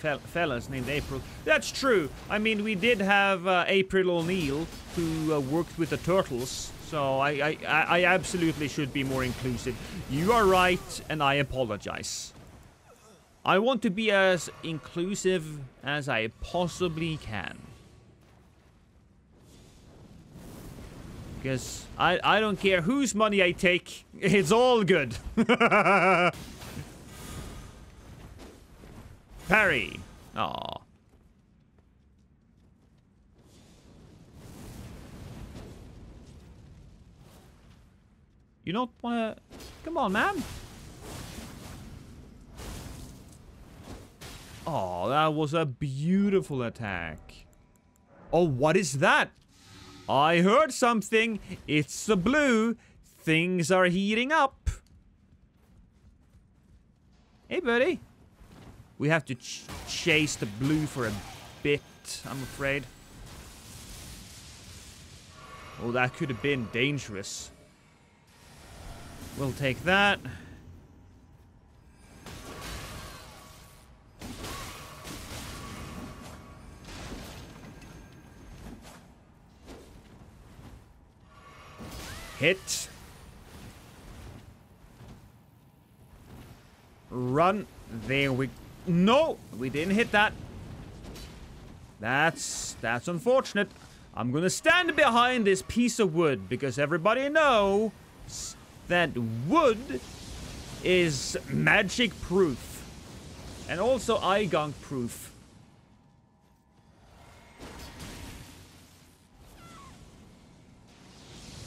fel fellas named April. That's true. I mean, we did have uh, April O'Neil who uh, worked with the turtles. So I, I, I absolutely should be more inclusive. You are right, and I apologize. I want to be as inclusive as I possibly can. Because I, I don't care whose money I take, it's all good. Parry. Aw. You don't wanna... Come on, man. Oh, that was a beautiful attack. Oh, what is that? I heard something. It's the blue. Things are heating up. Hey, buddy. We have to ch chase the blue for a bit, I'm afraid. Oh, that could have been dangerous. We'll take that. Hit. Run. There we... No! We didn't hit that. That's... That's unfortunate. I'm gonna stand behind this piece of wood because everybody knows that wood is magic proof. And also eye gunk proof.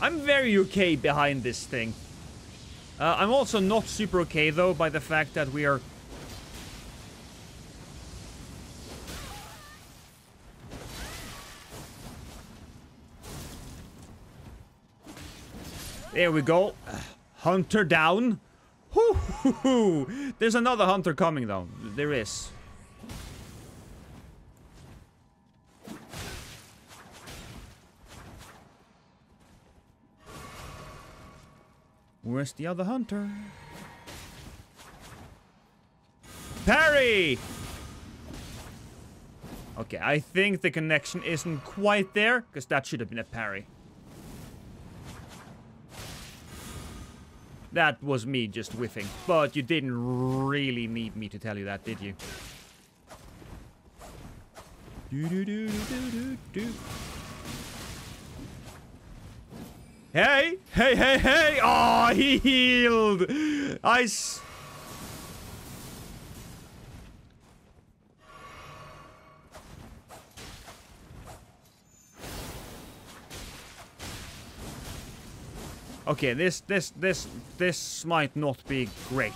I'm very okay behind this thing. Uh, I'm also not super okay, though, by the fact that we are... There we go. Hunter down. There's another hunter coming, though. There is. Where's the other hunter? Parry! Okay, I think the connection isn't quite there, because that should have been a parry. That was me just whiffing. But you didn't really need me to tell you that, did you? Do do do do do do. Hey! Hey, hey, hey! Oh, he healed! Ice! Okay, this, this, this, this might not be great.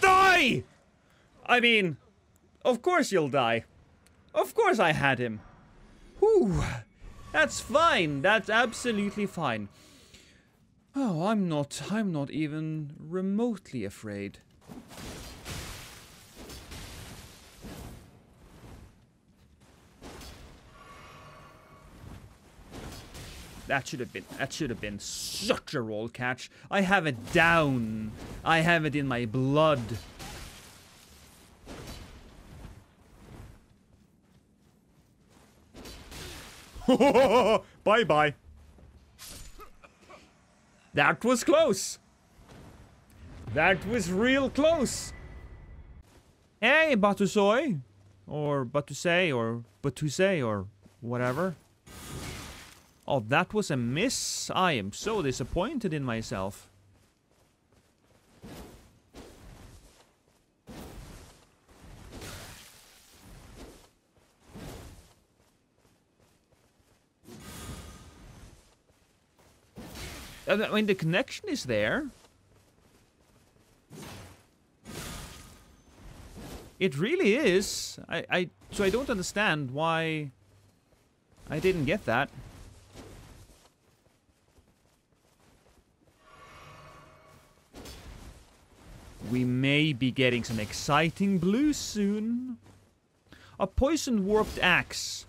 Die! I mean, of course you'll die. Of course I had him. Whew. That's fine. That's absolutely fine. Oh, I'm not, I'm not even remotely afraid. That should have been, that should have been such a roll catch. I have it down. I have it in my blood. Bye-bye. That was close. That was real close. Hey, Batusoy. Or Batusei, or Batusei, or whatever. Oh, that was a miss. I am so disappointed in myself. I mean, the connection is there. It really is. I, I, so I don't understand why I didn't get that. We may be getting some exciting blues soon. A poison warped axe.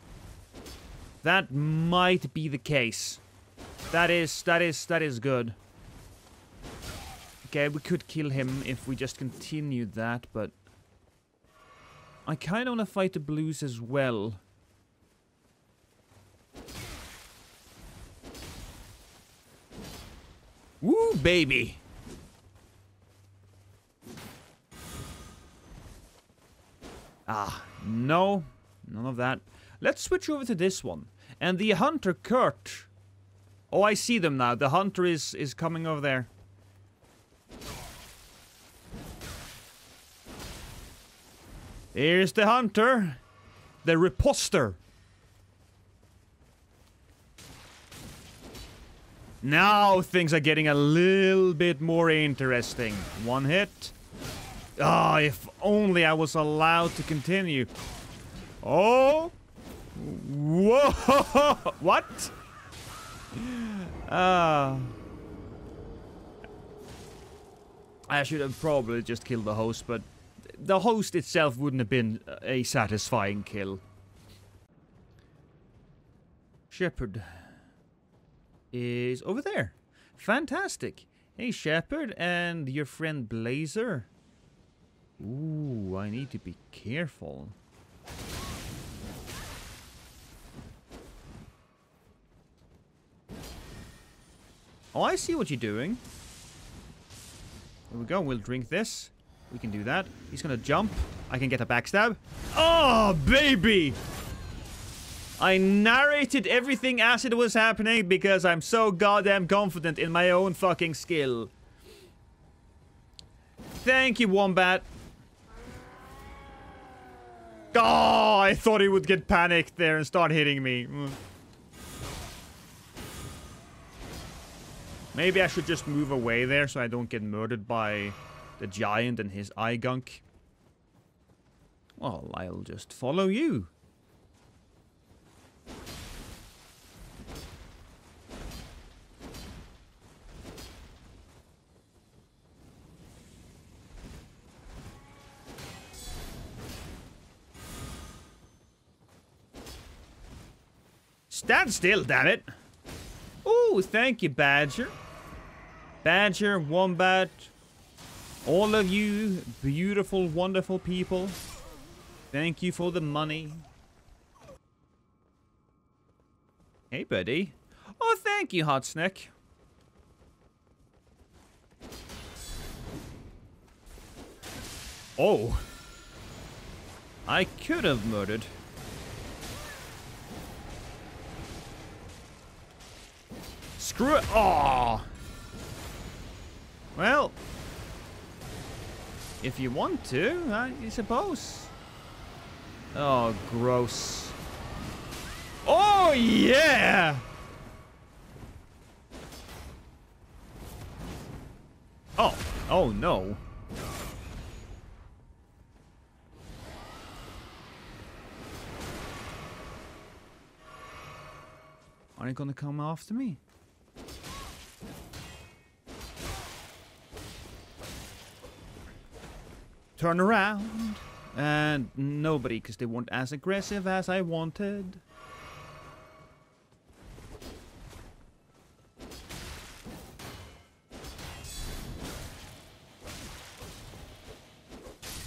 That might be the case. That is, that is, that is good. Okay, we could kill him if we just continued that, but... I kind of want to fight the blues as well. Woo, baby! Ah, no. None of that. Let's switch over to this one. And the hunter, Kurt. Oh, I see them now. The hunter is, is coming over there. Here's the hunter. The riposter. Now things are getting a little bit more interesting. One hit. Ah, oh, if only I was allowed to continue. Oh! Whoa! what? Ah. Uh, I should have probably just killed the host, but the host itself wouldn't have been a satisfying kill. Shepard is over there. Fantastic. Hey, Shepard, and your friend Blazer. Ooh, I need to be careful. Oh, I see what you're doing. There we go. We'll drink this. We can do that. He's gonna jump. I can get a backstab. Oh, baby! I narrated everything as it was happening because I'm so goddamn confident in my own fucking skill. Thank you, Wombat. Oh, I thought he would get panicked there and start hitting me. Mm. Maybe I should just move away there so I don't get murdered by the giant and his eye gunk. Well, I'll just follow you. Stand still, damn it. Oh, thank you, Badger. Badger, Wombat, all of you beautiful, wonderful people. Thank you for the money. Hey, buddy. Oh, thank you, Hot Snack. Oh. I could have murdered. Screw it. Oh. Well. If you want to, I suppose. Oh, gross. Oh, yeah! Oh, oh no. Are you gonna come after me? Turn around. And nobody, because they weren't as aggressive as I wanted.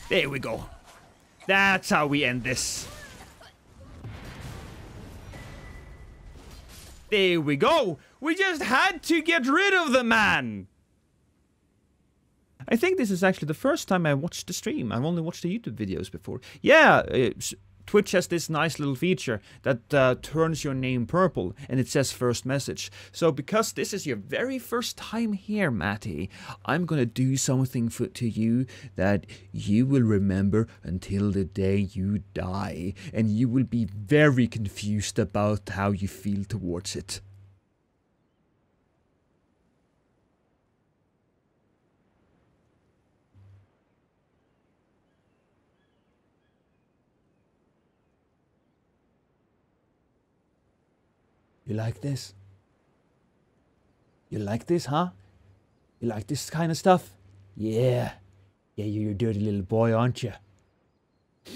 There we go. That's how we end this. There we go. We just had to get rid of the man. I think this is actually the first time I watched the stream. I've only watched the YouTube videos before. Yeah, uh, Twitch has this nice little feature that uh, turns your name purple and it says first message. So because this is your very first time here, Matty, I'm gonna do something for, to you that you will remember until the day you die, and you will be very confused about how you feel towards it. You like this? You like this, huh? You like this kind of stuff? Yeah. Yeah, you're a dirty little boy, aren't you?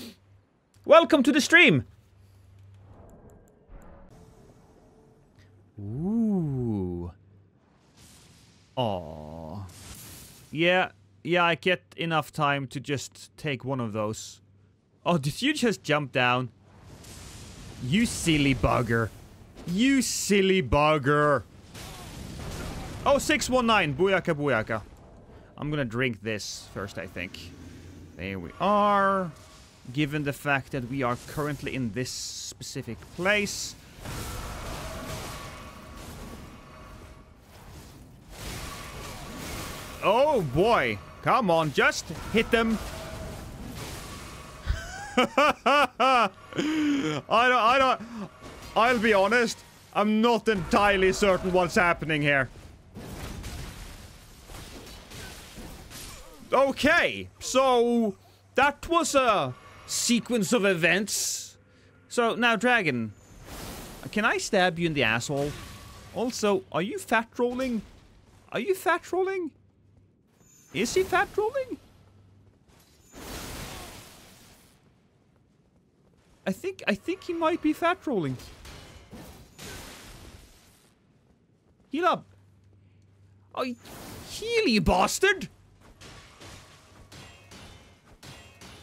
Welcome to the stream! Ooh. Aww. Yeah, yeah, I get enough time to just take one of those. Oh, did you just jump down? You silly bugger. You silly bugger. Oh, 619. Booyaka, booyaka. I'm gonna drink this first, I think. There we are. Given the fact that we are currently in this specific place. Oh boy. Come on, just hit them. I don't, I don't, I'll be honest. I'm not entirely certain what's happening here. Okay, so that was a sequence of events. So now, Dragon, can I stab you in the asshole? Also, are you fat rolling? Are you fat rolling? Is he fat rolling? I think I think he might be fat rolling. Heal up. Oh, heal you bastard!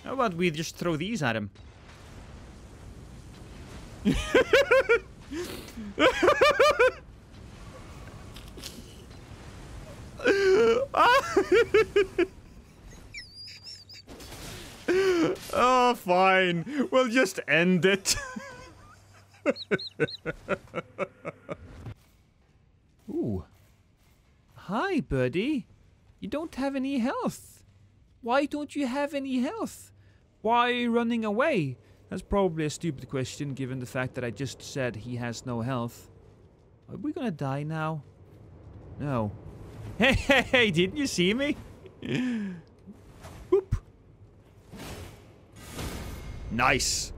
How about we just throw these at him? oh, fine. We'll just end it. Ooh. Hi, buddy. You don't have any health. Why don't you have any health? Why are you running away? That's probably a stupid question given the fact that I just said he has no health. Are we gonna die now? No. Hey, hey, hey, didn't you see me? Whoop. Nice.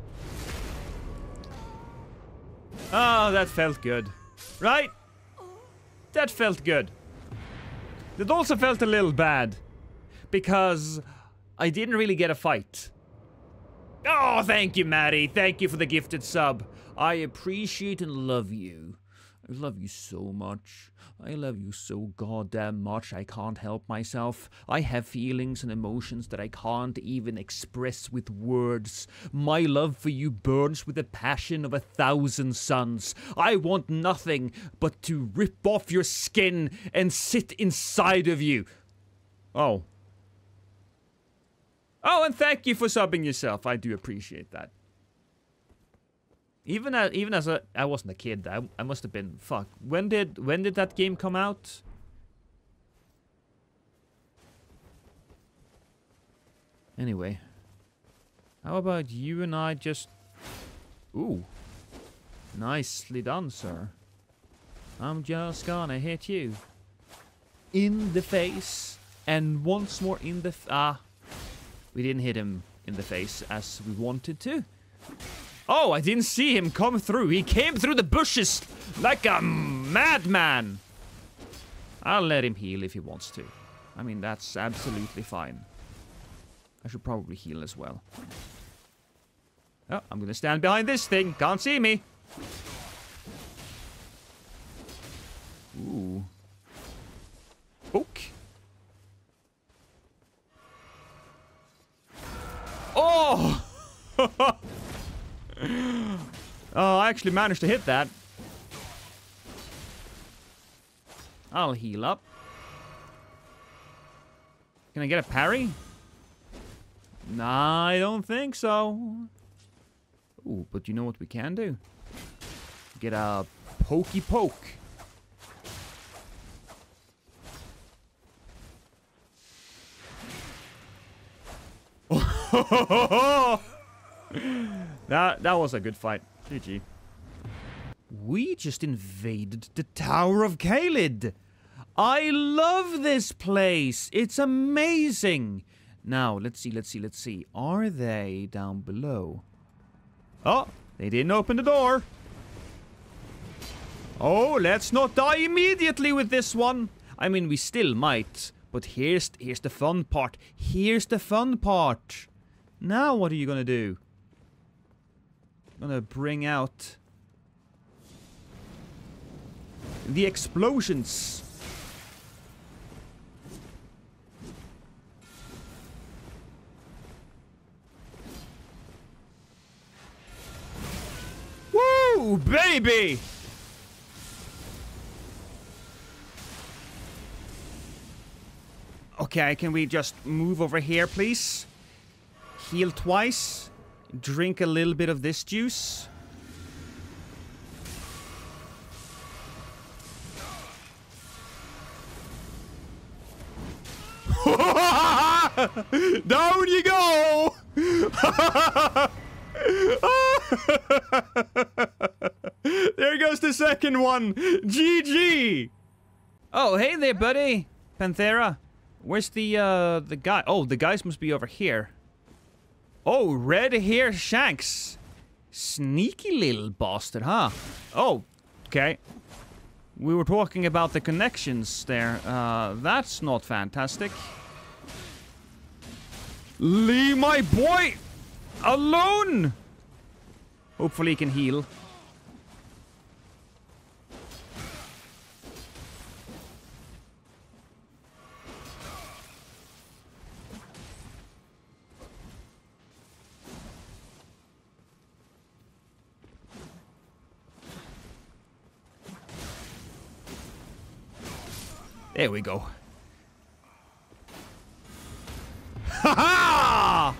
Oh, that felt good. Right? That felt good. It also felt a little bad. Because I didn't really get a fight. Oh, thank you, Maddie. Thank you for the gifted sub. I appreciate and love you. I love you so much. I love you so goddamn much I can't help myself. I have feelings and emotions that I can't even express with words. My love for you burns with the passion of a thousand suns. I want nothing but to rip off your skin and sit inside of you. Oh. Oh, and thank you for subbing yourself. I do appreciate that. Even as even as a I wasn't a kid. I I must have been fuck. When did when did that game come out? Anyway. How about you and I just Ooh. Nicely done, sir. I'm just gonna hit you. In the face. And once more in the... ah. We didn't hit him in the face as we wanted to. Oh, I didn't see him come through. He came through the bushes like a madman. I'll let him heal if he wants to. I mean, that's absolutely fine. I should probably heal as well. Oh, I'm gonna stand behind this thing. Can't see me. Ooh. Poke. Oh! oh, I actually managed to hit that. I'll heal up. Can I get a parry? Nah, I don't think so. Ooh, but you know what we can do? Get a pokey poke. Oh, that that was a good fight. GG. We just invaded the Tower of Caelid. I love this place. It's amazing. Now, let's see, let's see, let's see. Are they down below? Oh, they didn't open the door. Oh, let's not die immediately with this one. I mean, we still might. But here's here's the fun part. Here's the fun part. Now what are you gonna do? Gonna bring out the explosions. Woo, baby! Okay, can we just move over here, please? Heal twice. Drink a little bit of this juice. Down you go! there goes the second one. GG. Oh, hey there, buddy. Panthera. Where's the uh the guy? Oh, the guys must be over here. Oh, red hair Shanks. Sneaky little bastard, huh? Oh, okay. We were talking about the connections there. Uh, that's not fantastic. Leave my boy alone! Hopefully he can heal. There we go. Ha ha!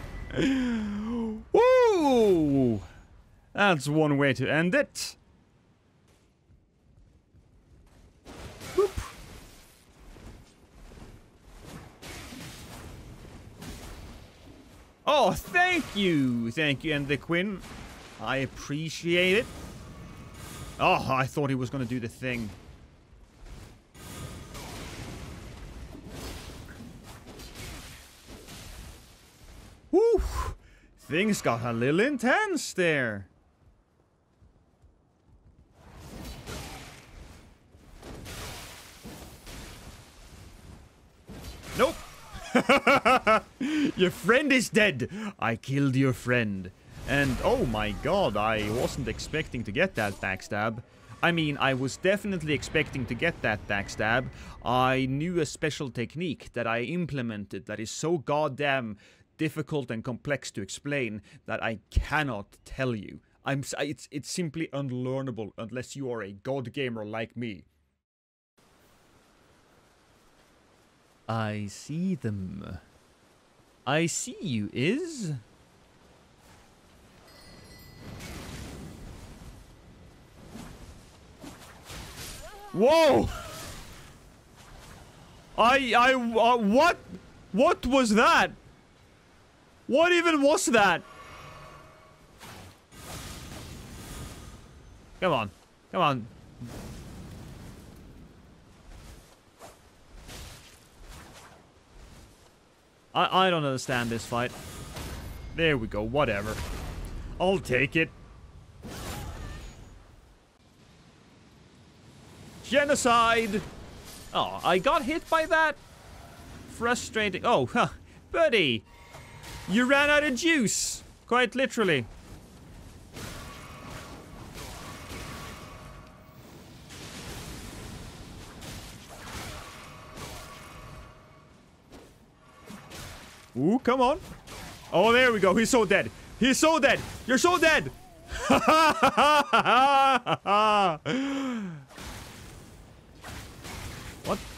Woo! That's one way to end it. Oh, thank you! Thank you, and the Quinn. I appreciate it. Oh, I thought he was gonna do the thing. Whew! Things got a little intense there. Nope. your friend is dead. I killed your friend. And oh my god, I wasn't expecting to get that backstab. I mean, I was definitely expecting to get that backstab. I knew a special technique that I implemented that is so goddamn difficult and complex to explain that I cannot tell you. I'm it's it's simply unlearnable unless you are a god gamer like me. I see them. I see you, Is. Whoa! I, I, uh, what? What was that? What even was that? Come on. Come on. I, I don't understand this fight. There we go, whatever. I'll take it. Genocide! Oh, I got hit by that? Frustrating. Oh, huh. Buddy! You ran out of juice! Quite literally. Ooh, come on. Oh, there we go. He's so dead. He's so dead. You're so dead. what?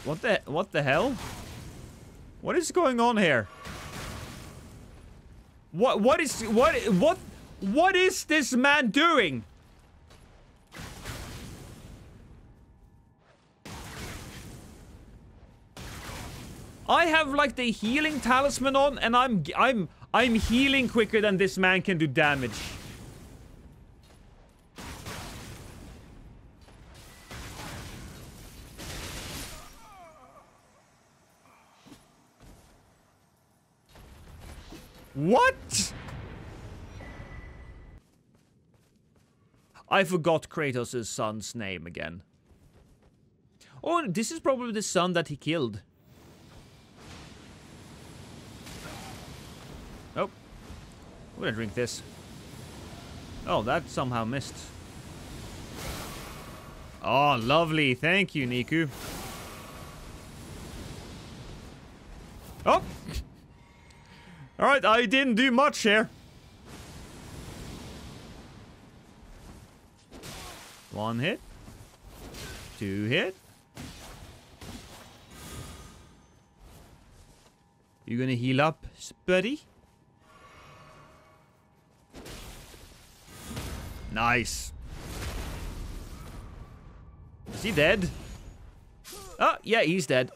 What the? What the hell? What is going on here? What? What is? What? What? What is this man doing? I have like the healing talisman on and I'm I'm I'm healing quicker than this man can do damage. What? I forgot Kratos' son's name again. Oh, this is probably the son that he killed. Oh. I'm gonna drink this. Oh, that somehow missed. Oh, lovely. Thank you, Niku. Oh! Alright, I didn't do much here. One hit. Two hit. You gonna heal up, buddy? Nice. Is he dead? Oh, yeah, he's dead.